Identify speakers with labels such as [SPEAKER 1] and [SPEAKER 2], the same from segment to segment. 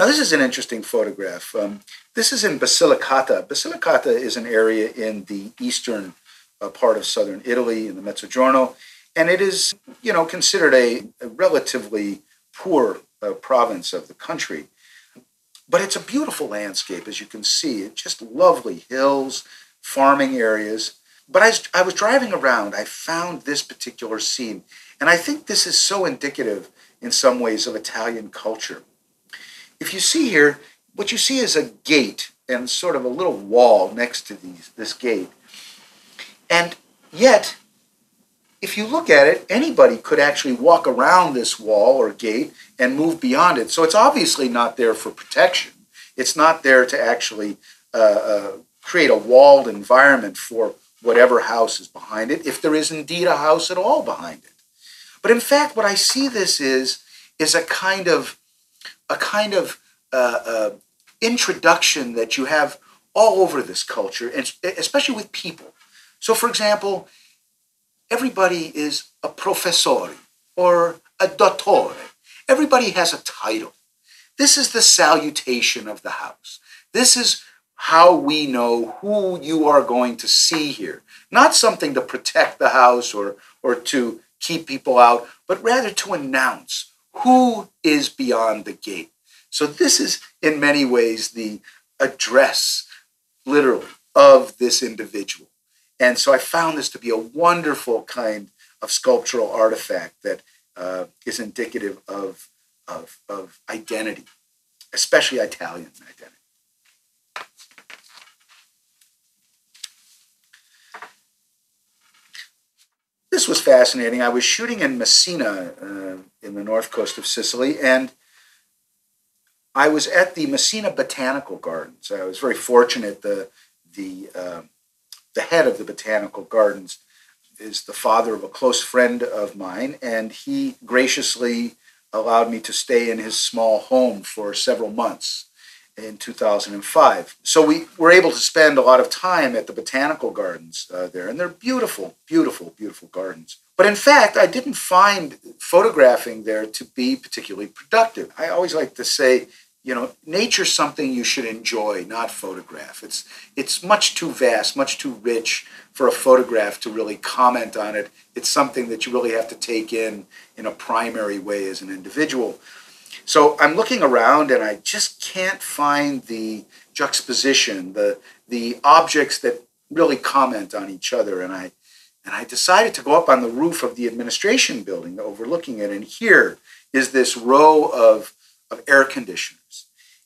[SPEAKER 1] Now, this is an interesting photograph. Um, this is in Basilicata. Basilicata is an area in the eastern uh, part of southern Italy in the Mezzogiorno, and it is, you know, considered a, a relatively poor uh, province of the country. But it's a beautiful landscape, as you can see. It's just lovely hills, farming areas. But as I was driving around, I found this particular scene, and I think this is so indicative in some ways of Italian culture. If you see here, what you see is a gate and sort of a little wall next to these, this gate. And yet, if you look at it, anybody could actually walk around this wall or gate and move beyond it. So it's obviously not there for protection. It's not there to actually uh, uh, create a walled environment for whatever house is behind it, if there is indeed a house at all behind it. But in fact, what I see this is is a kind of a kind of uh, uh, introduction that you have all over this culture, and especially with people. So, for example, everybody is a professore or a dottore. Everybody has a title. This is the salutation of the house. This is how we know who you are going to see here. Not something to protect the house or, or to keep people out, but rather to announce who is beyond the gate? So, this is in many ways the address, literally, of this individual. And so I found this to be a wonderful kind of sculptural artifact that uh, is indicative of, of, of identity, especially Italian identity. this was fascinating. I was shooting in Messina uh, in the north coast of Sicily, and I was at the Messina Botanical Gardens. I was very fortunate. The the uh, the head of the botanical gardens is the father of a close friend of mine, and he graciously allowed me to stay in his small home for several months in 2005. So we were able to spend a lot of time at the botanical gardens uh, there, and they're beautiful, beautiful, beautiful gardens. But in fact, I didn't find photographing there to be particularly productive. I always like to say, you know, nature's something you should enjoy, not photograph. It's it's much too vast, much too rich for a photograph to really comment on it. It's something that you really have to take in in a primary way as an individual. So I'm looking around and I just can't find the juxtaposition, the the objects that really comment on each other. And I and I decided to go up on the roof of the administration building overlooking it. And here is this row of, of air conditioners.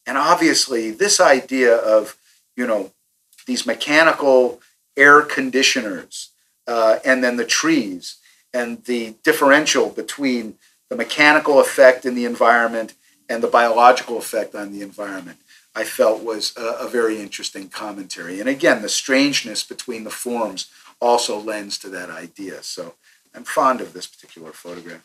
[SPEAKER 1] And obviously, this idea of, you know, these mechanical air conditioners uh, and then the trees and the differential between the mechanical effect in the environment and the biological effect on the environment, I felt was a, a, very interesting commentary. And again, the strangeness between the forms also lends to that idea. So I'm fond of this particular photograph.